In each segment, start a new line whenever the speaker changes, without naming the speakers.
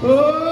Oh!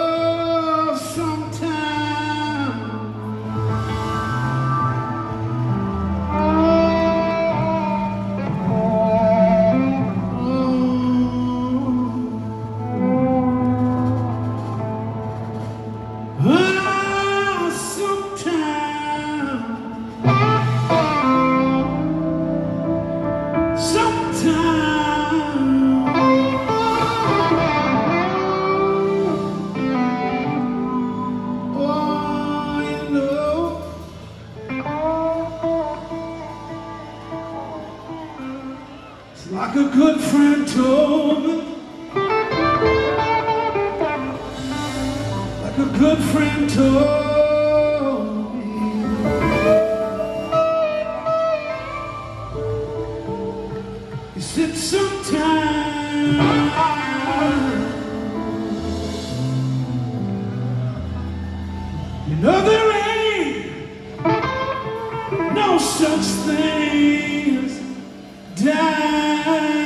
You know there ain't no such thing as dying.